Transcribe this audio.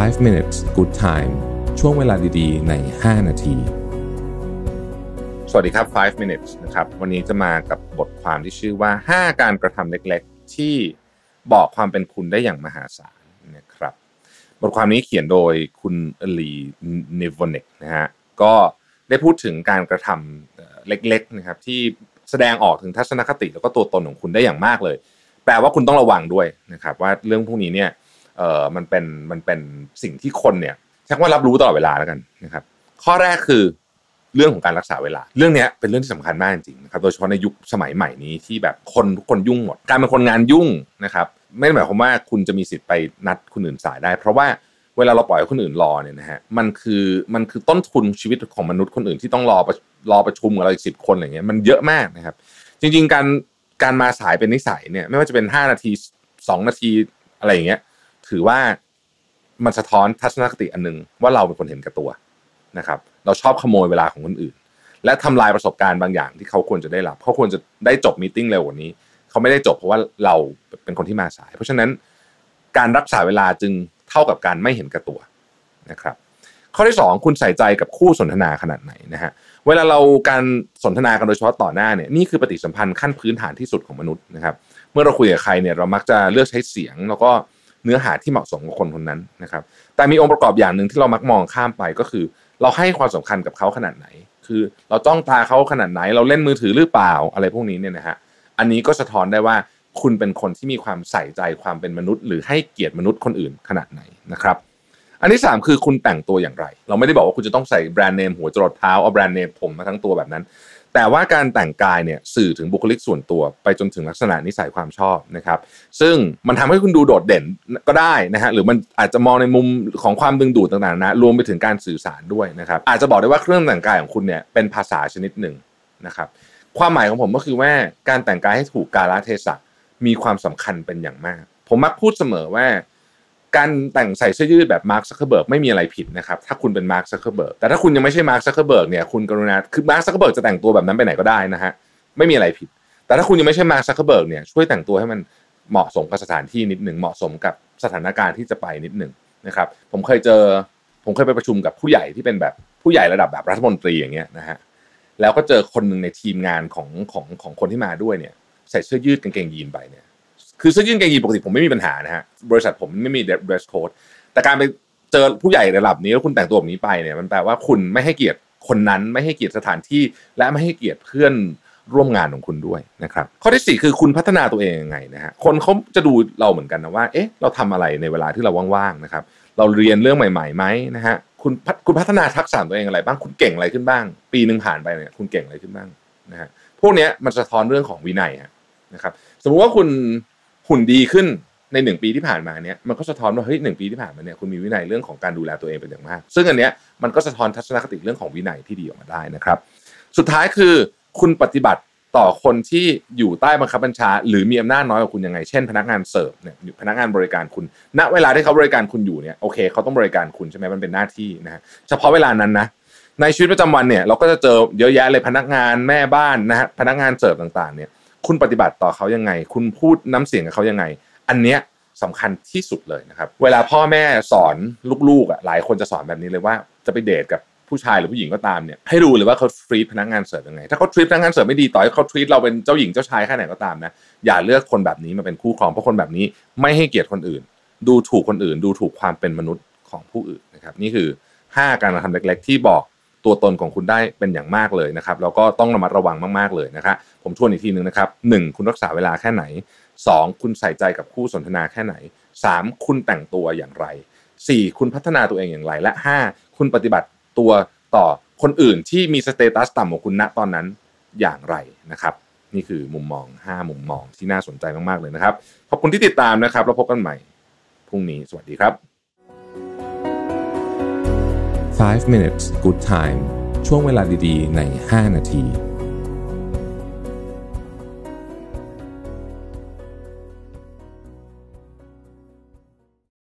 5 minutes good time ช่วงเวลาดีๆ ใน 5 นาที สวัสดีครับ 5 minutes นะครับ วันนี้จะมากับบทความที่ชื่อว่า 5 การกระทำเล็กๆ ที่บอกความเป็นคุณได้อย่างมหาศาลนะครับ บทความนี้เขียนโดยคุณอลีเนวเนกนะฮะ ก็ได้พูดถึงการกระทำเล็กๆ นะครับ ที่แสดงออกถึงทัศนคติแล้วก็ตัวตนของคุณได้อย่างมากเลย แปลว่าคุณต้องระวังด้วยนะครับ ว่าเรื่องพวกนี้เนี่ย เอ่อมันเป็นมันเป็นสิ่งที่คนเนี่ยช้คำว่ารับรู้ตลอดเวลาแล้วกันนะครับข้อแรกคือเรื่องของการรักษาเวลา เรื่องเนี้ยเป็นเรื่องที่สำคัญมากจริงๆนะครับโดยเฉพาะในยุคสมัยใหม่นี้ที่แบบคนทุกคนยุ่งหมด การเป็นคนงานยุ่งนะครับไม่ได้หมายความว่าคุณจะมีสิทธิ์ไปนัดคนอื่นสายได้ เพราะว่าเวลาเราปล่อยคนอื่นรอเนี่ยนะฮะมันคือมันคือต้นทุนชีวิตของมนุษย์คนอื่นที่ต้องรอประรอประชุมกับเราอีกสิบคนอะไรเงี้ยมันเยอะมากนะครับ จริง ๆ การการมาสายเป็นนิสัยเนี่ยไม่ว่าจะเป็น 5 นาที 2 นาทีอะไรอย่างเงี้ย ถือว่ามันสะท้อนทัศนคติอันหนึง ว่าเราเป็นคนเห็นแก่ตัวนะครับ เราชอบขโมยเวลาของคนอื่น และทำลายประสบการณ์บางอย่างที่เขาควรจะได้รับเขาควรจะได้จบมีติ้งเร็วกว่านี้ เขาไม่ได้จบเพราะว่าเราเป็นคนที่มาสาย เพราะฉะนั้นการรักษาเวลาจึงเท่ากับการไม่เห็นแก่ตัวนะครับ ข้อที่ 2 คุณใส่ใจกับคู่สนทนาขนาดไหนนะฮะเวลาเราการสนทนากันโดยเฉพาะต่อหน้าเนี่ยนี่คือปฏิสัมพันธ์ขั้นพื้นฐานที่สุดของมนุษย์นะครับ เมื่อเราคุยกับใครเนี่ยเรามักจะเลือกใช้เสียง แล้วก็ เนื้อหาที่เหมาะสมกับคนคนนั้นนะครับ แต่มีองค์ประกอบอย่างหนึ่งที่เรามักมองข้ามไปก็คือ เราให้ความสำคัญกับเขาขนาดไหน คือเราจ้องตาเขาขนาดไหน เราเล่นมือถือหรือเปล่าอะไรพวกนี้เนี่ยนะฮะอันนี้ก็สะท้อนได้ว่าคุณเป็นคนที่มีความใส่ใจความเป็นมนุษย์ หรือให้เกียรติมนุษย์คนอื่นขนาดไหนนะครับ อันที่ 3 คือคุณแต่งตัวอย่างไร เราไม่ได้บอกว่าคุณจะต้องใส่แบรนด์เนมหัวจรดเท้าเอาแบรนด์เนมผมมาทั้งตัวแบบนั้น แต่ว่าการแต่งกายเนี่ยสื่อถึงบุคลิกส่วนตัว ไปจนถึงลักษณะนิสัยความชอบนะครับ ซึ่งมันทำให้คุณดูโดดเด่นก็ได้นะฮะหรือมันอาจจะมองในมุมของความดึงดูดต่างๆนะรวมไปถึงการสื่อสารด้วยนะครับ อาจจะบอกได้ว่าเครื่องแต่งกายของคุณเนี่ยเป็นภาษาชนิดหนึ่งนะครับ ความหมายของผมก็คือว่าการแต่งกายให้ถูกกาลเทศะมีความสำคัญเป็นอย่างมาก ผมมักพูดเสมอว่า การแต่งใส่เสื้อยืดแบบมาร์คซักเคอร์เบิร์กไม่มีอะไรผิดนะครับถ้าคุณเป็นมาร์คซักเคอร์เบิร์กแต่ถ้าคุณยังไม่ใช่มาร์คซักเคอร์เบิร์กเนี่ยคุณกรุณาคือมาร์คซักเคอร์เบิร์กจะแต่งตัวแบบนั้นไปไหนก็ได้นะฮะไม่มีอะไรผิด แต่ถ้าคุณยังไม่ใช่มาร์คซักเคอร์เบิร์กเนี่ยช่วยแต่งตัวให้มันเหมาะสมกับสถานที่นิดหนึ่งเหมาะสมกับสถานการณ์ที่จะไปนิดหนึ่งนะครับผมเคยเจอผมเคยไปประชุมกับผู้ใหญ่ที่เป็นแบบผู้ใหญ่ระดับแบบรัฐมนตรีอย่างเงี้ยนะฮะแล้วก็เจอคนหนึ่งในทีมงานของของของคนที่มาด้วยเนี่ยใส่เสื้อยืดกางเกงยีนไปเนี่ย คือเสื้อยืดกางเกงยีนปกติผมไม่มีปัญหานะฮะบริษัทผมไม่มี dress code แต่การไปเจอผู้ใหญ่ระดับนี้แล้วคุณแต่งตัวแบบนี้ไปเนี่ยมันแปลว่าคุณไม่ให้เกียรติคนนั้นไม่ให้เกียรติสถานที่ และไม่ให้เกียรติเพื่อนร่วมงานของคุณด้วยนะครับ ข้อที่สี่คือคุณพัฒนาตัวเองยังไงนะฮะคนเขาจะดูเราเหมือนกันนะว่า เอ๊ะ เราทำอะไรในเวลาที่เราว่างๆนะครับ เราเรียนเรื่องใหม่ๆไหมนะฮะคุณพัฒคุณพัฒนาทักษะตัวเองอะไรบ้างคุณเก่งอะไรขึ้นบ้าง ปีหนึ่งผ่านไปเนี่ยคุณเก่งอะไรขึ้นบ้างนะฮะพวกนี้มันสะท้อนเรื่องของวินัยนะครับ สมมุติว่าคุณ หุ่นดีขึ้นในหนึ่งปีที่ผ่านมาเนี่ยมันก็สะท้อนว่าเฮ้ยหนึ่งปีที่ผ่านมาเนี่ยคุณมีวินัยเรื่องของการดูแลตัวเองเป็นอย่างมาก ซึ่งอันเนี้ยมันก็สะท้อนทัศนคติเรื่องของวินัยที่ดีออกมาได้นะครับ สุดท้ายคือคุณปฏิบัติต่อคนที่อยู่ใต้บังคับบัญชา หรือมีอำนาจน้อยกว่าคุณยังไง เช่นพนักงานเสิร์ฟเนี่ยพนักงานบริการคุณ ณเวลาที่เขาบริการคุณอยู่เนี่ยโอเคเขาต้องบริการคุณใช่ไหมมันเป็นหน้าที่นะฮะเฉพาะเวลานั้นนะในชีวิตประจำวันเนี่ยเราก็จะเจอเยอะแยะเลยพนักงานแม่บ้านนะฮะพนักงานเสิร์ฟต่างๆเนี่ย คุณปฏิบัติต่อเขายังไง คุณพูดน้ำเสียงกับเขายังไง อันเนี้ยสำคัญที่สุดเลยนะครับ เวลาพ่อแม่สอนลูกๆอะหลายคนจะสอนแบบนี้เลยว่าจะไปเดทกับผู้ชายหรือผู้หญิงก็ตามเนี่ยให้ดูเลยว่าเขาทรีตพนักงานเสิร์ฟยังไง ถ้าเขาทรีตพนักงานเสิร์ฟไม่ดีต่อให้เขาทรีตเราเป็นเจ้าหญิงเจ้าชายแค่ไหนก็ตามนะอย่าเลือกคนแบบนี้มาเป็นคู่ครองเพราะคนแบบนี้ไม่ให้เกียรติคนอื่น ดูถูกคนอื่น ดูถูกความเป็นมนุษย์ของผู้อื่นนะครับนี่คือ 5 การกระทำเล็ก ๆ ที่บอก ตัวตนของคุณได้เป็นอย่างมากเลยนะครับแล้วก็ต้องระมัดระวังมากๆเลยนะครับผมทวนอีกทีหนึ่งนะครับหนึ่งคุณรักษาเวลาแค่ไหน 2. คุณใส่ใจกับคู่สนทนาแค่ไหน 3. คุณแต่งตัวอย่างไร 4. คุณพัฒนาตัวเองอย่างไร และ 5. คุณปฏิบัติตัวต่อคนอื่นที่มี status ต่ำกว่าคุณณตอนนั้นอย่างไรนะครับนี่คือมุมมอง 5 มุมมองที่น่าสนใจมากๆเลยนะครับ ขอบคุณที่ติดตามนะครับ แล้วพบกันใหม่พรุ่งนี้ สวัสดีครับ 5 minutes good time ช่วงเวลาดีๆ ใน 5 นาที